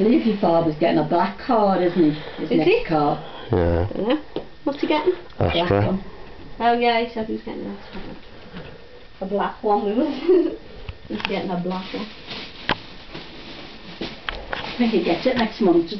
believe your father's getting a black card, isn't he? His Is next he? card. Yeah, yeah. What's he getting? Black one. Oh yeah, he said he's getting getting Astra. A black one. He's getting a black one. I think he gets it next month,